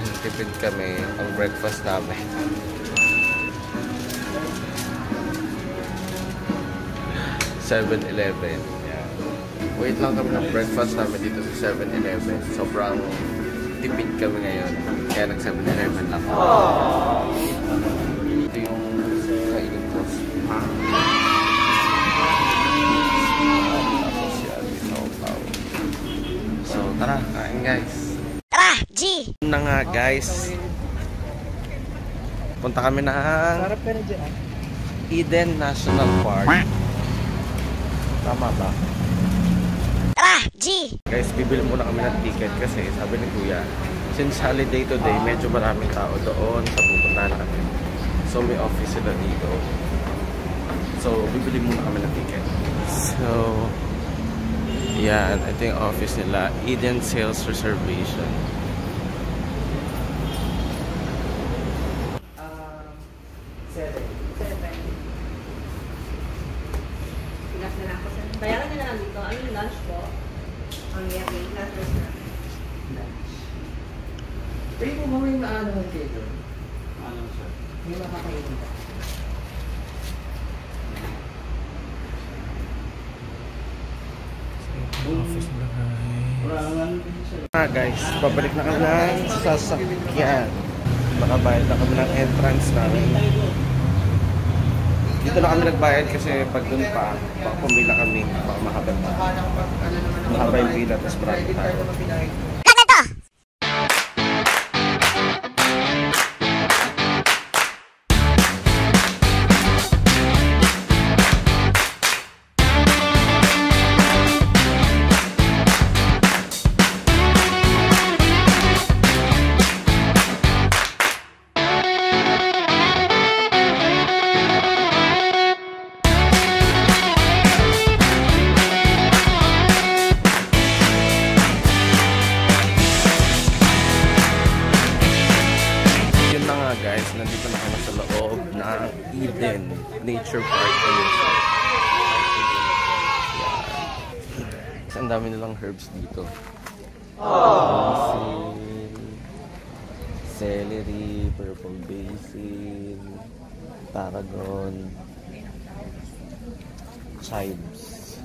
dahil tipid kami ang breakfast namin. Seven Eleven. Wait lang kami ng breakfast namin dito sa 7-Eleven. Sobrang tipid kami ngayon. Kaya nag 7-Eleven lang. Ito na nga guys. Punta kami ng ah. Eden National Park. Tama ba? Tara, G! Guys, bibili muna kami ng ticket kasi sabi ni Kuya, since holiday today, medyo maraming tao doon sa pupuntahan namin. So, may office sila dito. So, bibili muna kami ng ticket. So, yan. Ito yung office nila. Eden Sales Reservation. Seven. Pinas na lang ako sa... Bayaran niyo na lang dito. Ano yung lunch po? Ang yakin. Lunch na. Lunch. Pwede mo ba may maano kayo doon? Ano sir? May makakainin ka. Ah guys, babalik na kami ng sasakyan. Nakabayad na kami ng entrance namin. Dito na kami nagbayad kasi pag dun pa, baka pumila kami, baka mahaba pa. Mahaba yung pila, tapos marami tayo. Guys, nandito na kami sa loob ng Eden Nature Park. Ang dami nilang herbs dito. Basil, celery, purple basil, tarragon, chives,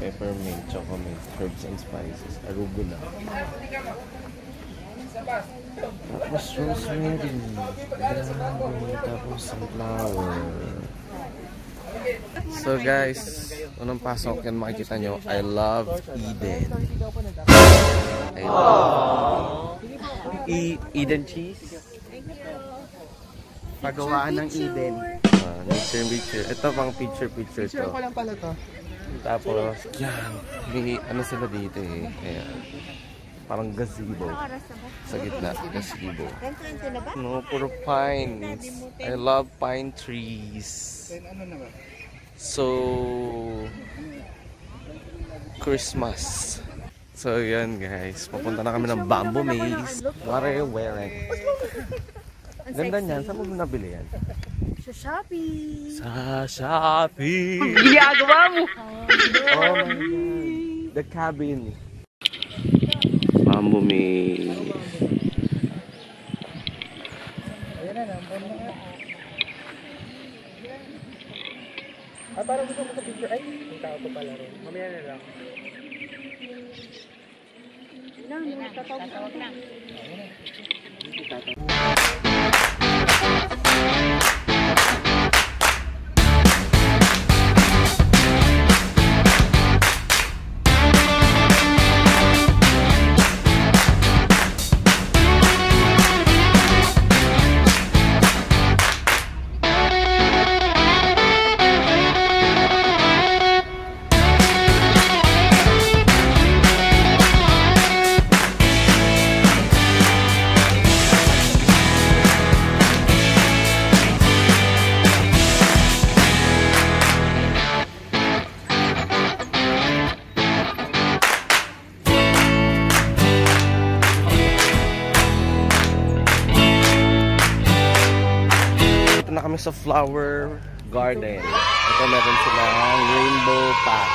peppermint, chocolate, herbs and spices, arugula. Tapos rosemary. Tapos sunflower. So guys, unang pasok yan makikita nyo, I love Eden. I love E Eden cheese. Pagawaan ng Eden. Ah, nature picture. Ito pang picture picture Picture to. ko lang pala to. Tapos, yan. May ano sila dito eh. Ayan. Parang gazebo. Sa gitna, gazebo. 10.20 na ba? No, puro pines. I love pine trees. Then ano na ba? So, Christmas. So, yan guys. Papunta na kami ng bamboo maze. What are you wearing? Ganda niyan. Saan mo nabili yan? Sa Shopee! Sa Shopee! Ginagawa mo! Oh my God. The cabin. Na, na nga. Ah, parang gusto ko sa picture. Ay, yung tao ko pala rin. Mamaya na lang. Nang, tatawag ka. Ito flower garden. Ito meron silang rainbow path.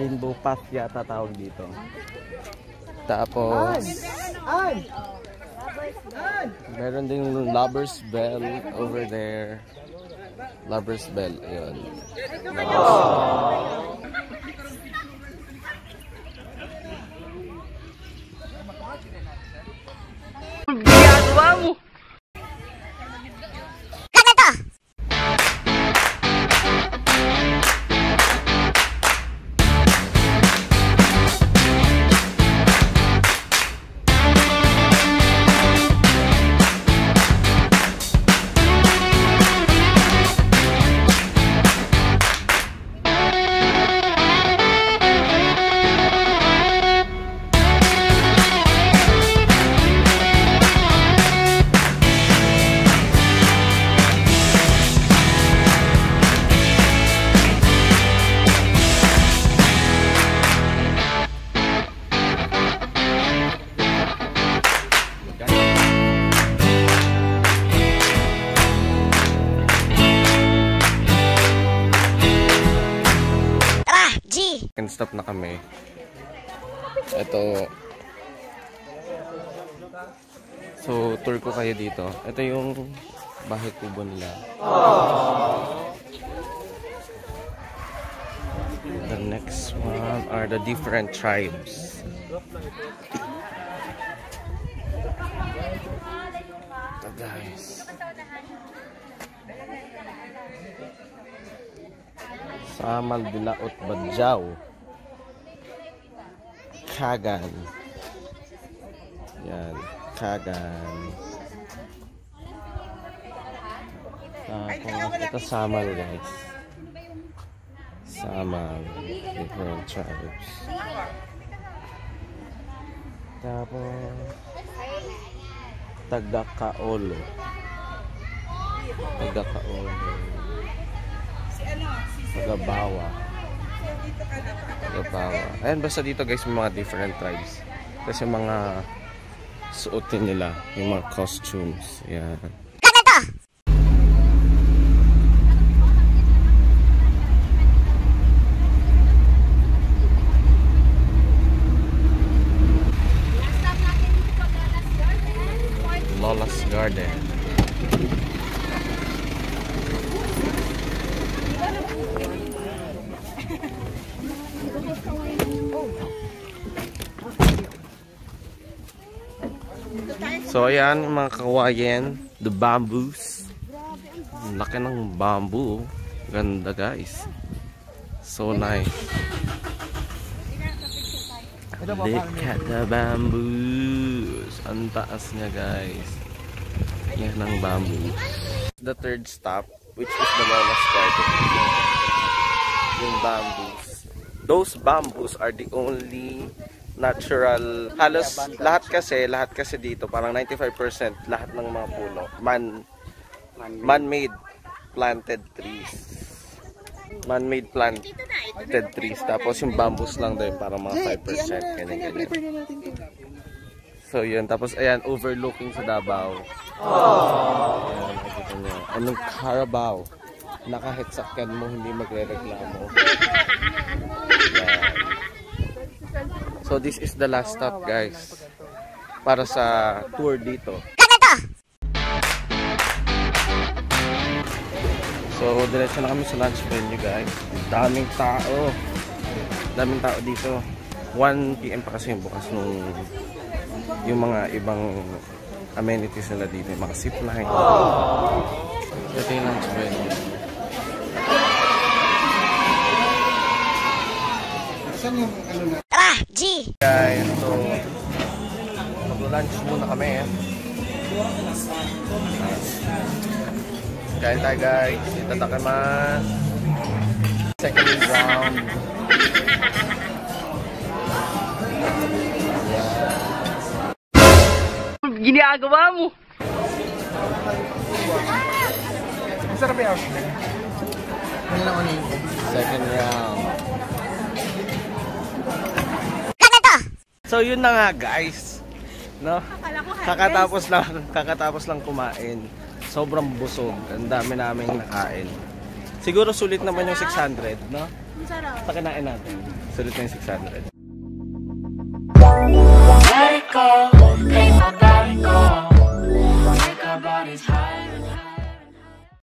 Rainbow path yata tawag dito. Tapos, meron ding Lover's Bell over there. Lover's Bell, ayun. Lover's stop na kami. Ito. So, tour ko kayo dito. Ito yung bahay kubo nila. The next one are the different tribes. Ito guys. Samal Bilaot Badjaw. Kagan. Yan, Kagan. Tapos, ito Samal guys. Samal. Different tribes. Tapos, Tagakaolo. Tagakaolo. Tagabawa. Tagabawa. Ayan, basta dito guys, may mga different tribes. Kasi mga suotin nila, yung mga costumes. Ayan. Lola's Garden. So ayan mga kawayan, the bamboos. Ang laki ng bamboo. Ganda guys. So nice. Look at the bamboos. Ang taas niya guys. Yan ang bamboo. The third stop, which is the Lola's Garden. Yung bamboos. Those bamboos are the only natural. Halos lahat kasi lahat kasi dito parang 95% lahat ng mga puno man man-made planted trees. Man-made planted trees. Tapos yung bamboos lang din parang mga 5% ganyan ganyan. so yun. Tapos ayan overlooking sa Davao. Nyo anong Carabao? Na kahit sakyan mo hindi magre-reklamo. Ayan. So this is the last stop guys para sa tour dito. So diretso na kami sa lunch venue guys. Daming tao. Daming tao dito. 1 PM pa kasi yung bukas nung yung mga ibang amenities nila dito. Yung mga zip line. Ito yung lunch venue. Guys, so mag-lunch muna kami eh. Kain tayo guys. Ito takamas. Second round. Ginagawa mo! Masarap yung nila. Ano lang ano yun? Second round. So yun na nga guys. No? Kakatapos lang kakatapos lang kumain. Sobrang busog. Ang dami naming nakain. Siguro sulit naman yung 600, no? Ang sarap. Sa kinain natin. Sulit na yung 600. oh,